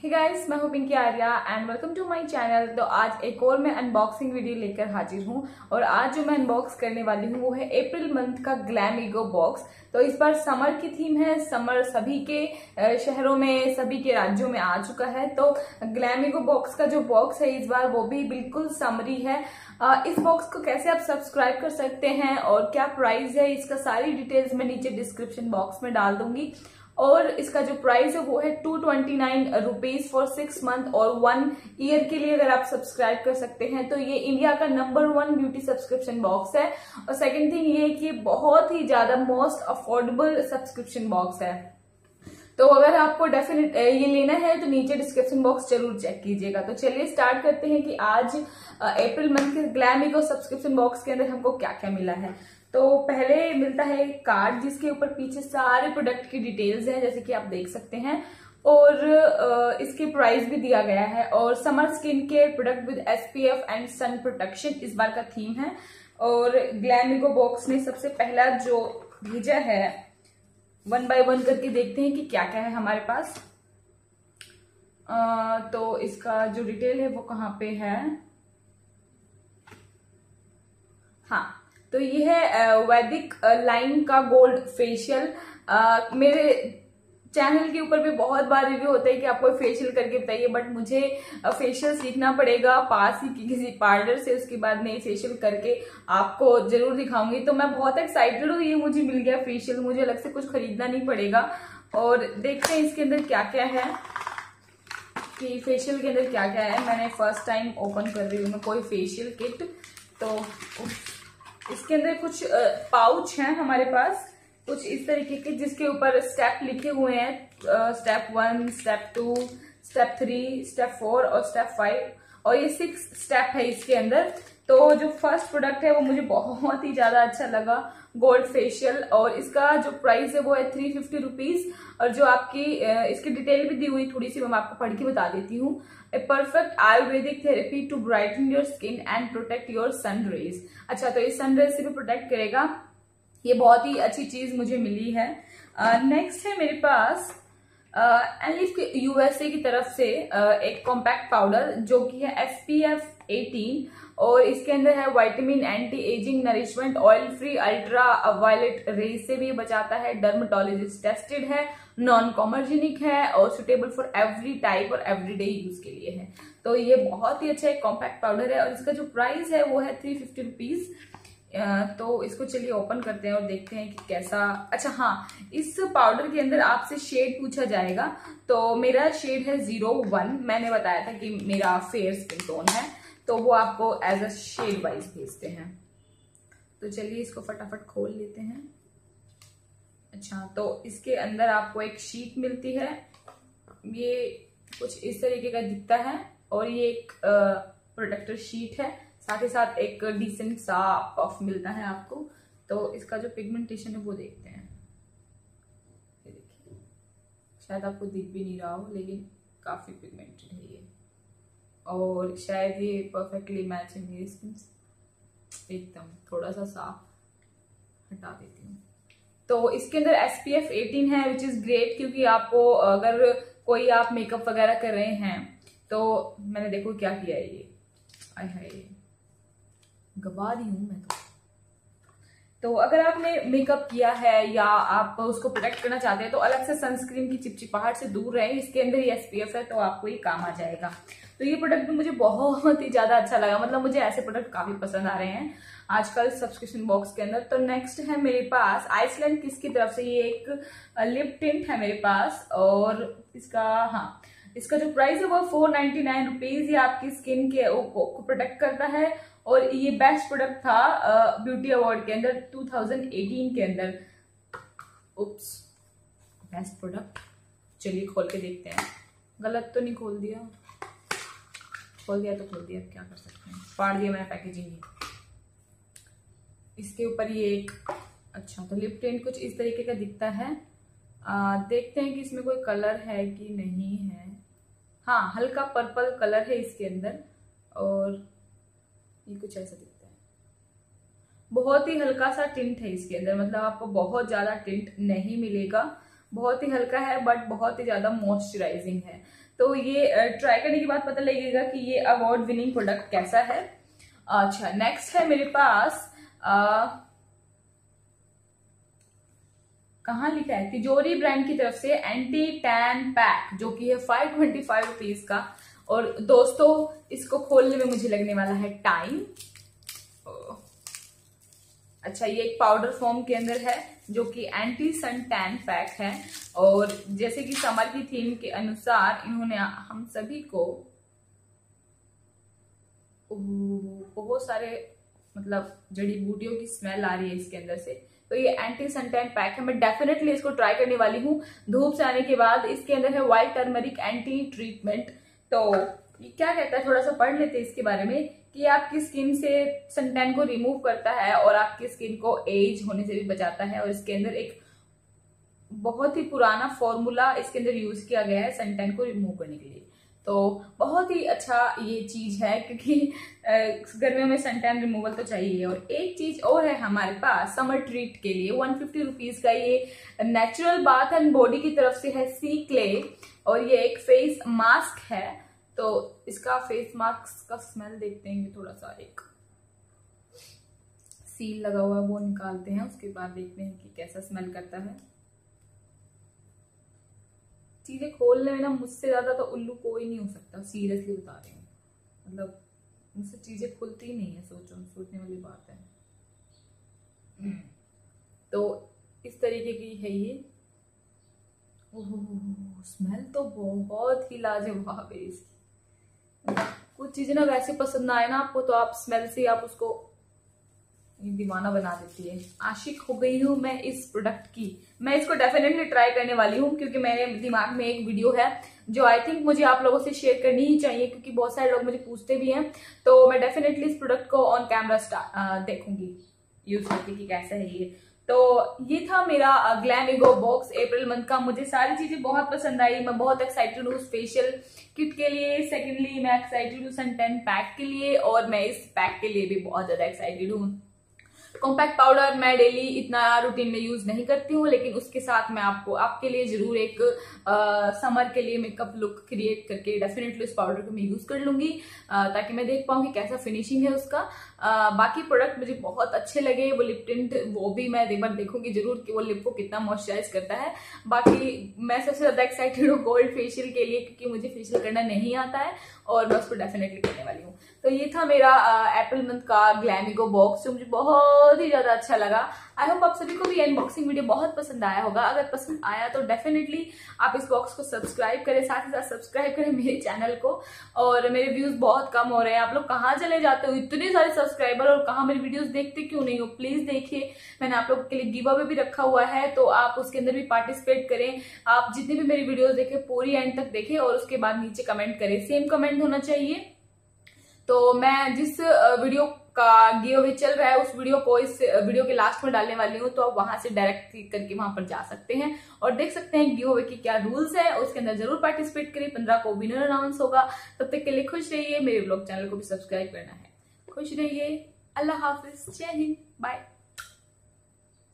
हे guys मैं हूँ Pinky Arya and welcome to my channel तो आज एक और मैं अनबॉक्सिंग वीडियो लेकर हाजिर हूँ और आज जो मैं अनबॉक्स करने वाली हूँ वो है अप्रैल मंथ का ग्लैम ईगो बॉक्स तो इस बार समर की थीम है समर सभी के शहरों में, सभी के राज्यों में आ चुका है. तो ग्लैम ईगो बॉक्स का जो बॉक्स है इस बार वो भी बिल्कुल समरी है. इस बॉक्स को कैसे आप सब्सक्राइब कर सकते हैं और क्या प्राइस है, इसका सारी डिटेल्स मैं नीचे डिस्क्रिप्शन बॉक्स में डाल दूँगी. और इसका जो प्राइस है वो है two twenty nine rupees for six month और वन ईयर के लिए अगर आप सब्सक्राइब कर सकते हैं तो ये इंडिया का number one beauty subscription box है। और सेकंड थिंग ये कि बहुत ही ज़्यादा मोस्ट अफोर्डेबल सब्सक्रिप्शन बॉक्स है। तो अगर आपको डेफिनेट ये लेना है तो नीचे डिस्क्रिप्शन बॉक्स ज़रूर चेक कीजिएगा। तो चलिए स्टार्ट करते हैं कि आज अप्रैल मंथ के ग्लैमिको सब्सक्रिप्शन बॉक्स के अंदर हमको क्या क्या मिला है। तो पहले मिलता है एक कार्ड जिसके ऊपर पीछे सारे प्रोडक्ट की डिटेल्स हैं जैसे कि आप देख सकते हैं। और इसके प्राइस भी दिया गया है और summer skin care product with SPF and sun protection इस बार का थीम है। और ग्लैमिको बॉक्स ने सबसे पहला जो भेजा है वन बाय वन करके देखते हैं कि क्या क्या है हमारे पास। आ, तो इसका जो डिटेल है वो कहाँ पे है हाँ तो ये है वैदिक लाइन का गोल्ड फेशियल। मेरे चैनल के ऊपर भी बहुत बार रिव्यू होता है कि आपको फेशियल करके बताइए, बट मुझे फेशियल सीखना पड़ेगा पास ही किसी पार्लर से, उसके बाद मैं फेशियल करके आपको ज़रूर दिखाऊँगी। तो मैं बहुत एक्साइटेड हूँ ये मुझे मिल गया फेशियल, मुझे अलग से कुछ खरीदना नहीं पड़ेगा। और देखते हैं इसके अंदर क्या क्या है, कि फेशियल के अंदर क्या क्या है। मैंने फ़र्स्ट टाइम ओपन कर रही हूँ मैं कोई फेशियल किट तो इसके अंदर कुछ पाउच हैं हमारे पास, कुछ इस तरीके के, जिसके ऊपर स्टेप लिखे हुए हैं step one step two step three step four और स्टेप फाइव और ये सिक्स स्टेप है इसके अंदर। तो जो फ़र्स्ट प्रोडक्ट है वो मुझे बहुत ही ज़्यादा अच्छा लगा गोल्ड फेशियल और इसका जो प्राइस है वो है थ्री फिफ्टी रुपीज़ और जो आपकी इसकी डिटेल भी दी हुई थोड़ी सी मैं आपको पढ़ के बता देती हूँ। A perfect Ayurvedic therapy to brighten your skin and protect your sun rays अच्छा तो इस सन रेज से भी प्रोटेक्ट करेगा। ये बहुत ही अच्छी चीज़ मुझे मिली है। नेक्स्ट uh, है मेरे पास एनलिफ यूएसए की तरफ़ से uh, एक कॉम्पैक्ट पाउडर जो कि है एस पी एफ़ एटीन और इसके अंदर है vitamin anti ageing nourishment oil free ultra violet rays से भी बचाता है डर्मेटोलॉजिस्ट टेस्टेड है नॉन कॉमर्जेनिक है और सुटेबल फॉर एवरी टाइप और एवरीडे यूज़ के लिए है। तो ये बहुत ही अच्छा एक कॉम्पैक्ट पाउडर है और इसका जो प्राइस है वो है थ्री फिफ्टी रुपीज़ तो इसको चलिए ओपन करते हैं और देखते हैं कि कैसा अच्छा हाँ इस पाउडर के अंदर आपसे शेड पूछा जाएगा। तो मेरा शेड है ज़ीरो वन मैंने बताया था कि मेरा फेयर स्किन टोन है। तो वो आपको एज अ शेड वाइज भेजते हैं। तो चलिए इसको फटाफट खोल लेते हैं। अच्छा तो इसके अंदर आपको एक शीट मिलती है। ये कुछ इस तरीके का दिखता है और ये एक प्रोटेक्टर शीट है। साथ ही साथ एक डिसेंट सा पफ मिलता है आपको। तो इसका जो पिगमेंटेशन है वो देखते हैं। ये देखिए। शायद आपको दिख भी नहीं रहा हो, लेकिन काफ़ी पिगमेंटेड है ये। और शायद ये परफेक्टली मैच है मेरी स्किन एकदम, थोड़ा सा साफ़ हटा देती हूँ। तो इसके अंदर एस पी एफ़ एटीन है विच इज़ ग्रेट क्योंकि आपको अगर कोई आप मेकअप वगैरह कर रहे हैं तो मैंने देखो क्या किया है ये। आय हाय। गवा रही हूँ मैं तो। तो अगर आपने मेकअप किया है या आप उसको प्रोटेक्ट करना चाहते हैं तो अलग से सनस्क्रीन की चिपचिपाहट से दूर रहे, इसके अंदर ही एसपीएफ है तो आपको ये काम आ जाएगा। तो ये प्रोडक्ट मुझे बहुत ही ज़्यादा अच्छा लगा मतलब मुझे ऐसे प्रोडक्ट काफ़ी पसंद आ रहे हैं आजकल सब्सक्रिप्शन बॉक्स के अंदर। तो नेक्स्ट है मेरे पास आइसलैंड किस की तरफ़ से ये एक लिप टिंट है मेरे पास, और इसका हाँ इसका जो प्राइस है वो फोर नाइनटी नाइन रुपीज़ ये आपकी स्किन के को प्रोटेक्ट करता है। और ये बेस्ट प्रोडक्ट था ब्यूटी अवार्ड के अंदर 2018 के अंदर। उप्स बेस्ट प्रोडक्ट चलिए खोल के देखते हैं। गलत तो नहीं खोल दिया। खोल दिया तो खोल दिया क्या कर सकते हैं? फाड़ दिया मैंने पैकेजिंग इसके ऊपर ये एक अच्छा तो लिप टेंट कुछ इस तरीके का दिखता है। आ, देखते हैं कि इसमें कोई कलर है कि नहीं है। हाँ हल्का पर्पल कलर है इसके अंदर। और ये कुछ ऐसा दिखता है। बहुत ही हल्का सा टिंट है इसके अंदर मतलब आपको बहुत ज़्यादा टिंट नहीं मिलेगा। बहुत ही हल्का है बट बहुत ही ज़्यादा मॉइस्चराइजिंग है। तो ये ट्राई करने के बाद पता लगेगा कि ये अवार्ड विनिंग प्रोडक्ट कैसा है। अच्छा नेक्स्ट है मेरे पास कहा लिखा है? तिजोरी ब्रांड की तरफ़ से एंटी टैन पैक जो कि है फाइव ट्वेंटी फाइव रुपीज़ का। और दोस्तों, इसको खोलने में मुझे लगने वाला है टाइम अच्छा ये एक पाउडर फॉर्म के अंदर है, जो कि एंटी सन टैन पैक है। और जैसे कि समर की थीम के अनुसार इन्होंने हम सभी को बहुत सारे मतलब जड़ी बूटियों की स्मेल आ रही है इसके अंदर से। तो ये एंटी सनटैन पैक है। मैं डेफिनेटली इसको ट्राई करने वाली हूँ। धूप से आने के बाद इसके अंदर है व्हाइट टर्मरिक एंटी ट्रीटमेंट तो क्या कहता है, थोड़ा सा पढ़ लेते हैं इसके बारे में कि आपकी स्किन से सनटैन को रिमूव करता है और आपकी स्किन को एज होने से भी बचाता है और इसके अंदर एक बहुत ही पुराना फॉर्मूला इसके अंदर यूज़ किया गया है सनटैन को रिमूव करने के लिए। तो बहुत ही अच्छा ये चीज़ है क्योंकि गर्मियों में सनटैन रिमूवल तो चाहिए। और एक चीज़ और है हमारे पास समर ट्रीट के लिए। वन फिफ्टी रुपीज़ का ये नेचुरल बाथ एंड बॉडी की तरफ़ से है सी क्ले और ये एक फेस मास्क है तो इसका फेस मास्क का स्मेल देखते हैं थोड़ा सा एक सील लगा हुआ है वो निकालते हैं उसके बाद देखते हैं कि कैसा स्मेल करता है। चीज़ें खोलने में ना मुझसे ज़्यादा तो उल्लू कोई नहीं हो सकता सीरियसली बता रही हूँ। मतलब मुझसे चीज़ें खुलती ही नहीं है सोचो सोचने वाली बात है। हम्म। तो इस तरीके की है ये। स्मेल तो बहुत ही लाजवाब है इसकी। कुछ चीज़ें ना वैसे पसंद ना आए ना आपको तो आप स्मेल से आप उसको दीवाना बना देती है। आशिक, हो गई हूँ मैं इस प्रोडक्ट की। मैं इसको डेफिनेटली ट्राई करने वाली हूँ, क्योंकि मेरे दिमाग में एक वीडियो है, जो आई थिंक मुझे आप लोगों से शेयर करनी ही चाहिए, क्योंकि बहुत सारे लोग मुझे पूछते भी हैं। तो मैं डेफिनेटली इस प्रोडक्ट को ऑन कैमरा देखूँगी। यूज़ करके कि कैसा है ये। तो ये था मेरा ग्लैमिगो बॉक्स अप्रैल मंथ का। मुझे सारी चीज़ें बहुत पसंद आई। मैं बहुत एक्साइटेड हूँ स्पेशल किट के लिए। सेकेंडली मैं एक्साइटेड हूँ सन टेन पैक के लिए और मैं इस पैक के लिए भी बहुत ज़्यादा एक्साइटेड हूँ। कॉम्पैक्ट पाउडर मैं डेली इतना रूटीन में यूज़ नहीं करती हूँ लेकिन उसके साथ मैं आपको आपके लिए ज़रूर एक आ, समर के लिए मेकअप लुक क्रिएट करके डेफिनेटली उस पाउडर को मैं यूज़ कर लूँगी आ, ताकि मैं देख पाऊँ कि कैसा फिनिशिंग है उसका। आ, बाकी प्रोडक्ट मुझे बहुत अच्छे लगे वो लिप टिंट वो भी मैं एक बार देखूँगी ज़रूर कि वो लिप को कितना मॉइस्चराइज करता है। बाकी मैं सबसे ज़्यादा एक्साइटेड हूँ गोल्ड फेशियल के लिए क्योंकि मुझे फेशियल करना नहीं आता है और मैं उसको डेफिनेटली करने वाली हूँ। तो ये था मेरा अप्रैल मंथ का ग्लैमिगो बॉक्स जो मुझे बहुत ही ज़्यादा अच्छा लगा। आई होप आप सभी को भी अनबॉक्सिंग वीडियो बहुत पसंद आया होगा। अगर पसंद आया तो डेफिनेटली आप इस बॉक्स को सब्सक्राइब करें, साथ ही साथ सब्सक्राइब करें मेरे चैनल को। और मेरे व्यूज़ बहुत कम हो रहे हैं। आप लोग कहाँ चले जाते हो? इतने सारे सब्सक्राइबर और कहाँ मेरी वीडियोस देखते क्यों नहीं हो? प्लीज़ देखिए। मैंने आप लोग के लिए गिव अवे भी रखा हुआ है तो आप उसके अंदर भी पार्टिसिपेट करें। आप जितनी भी मेरी वीडियोस देखें, पूरी एंड तक देखें और उसके बाद नीचे कमेंट करें। सेम कमेंट होना चाहिए। तो मैं जिस वीडियो का गिव अवे चल रहा है, उस वीडियो को इस वीडियो के लास्ट में डालने वाली हूँ तो आप वहाँ से डायरेक्ट क्लिक करके वहाँ पर जा सकते हैं और देख सकते हैं गिव अवे की क्या रूल्स है, उसके अंदर ज़रूर पार्टिसिपेट करिए। पंद्रह को विनर अनाउंस होगा। तब तक के लिए खुश रहिए। मेरे ब्लॉग चैनल को भी सब्सक्राइब करना है। खुश रहिए। अल्लाह हाफिज। जय हिंद। बाय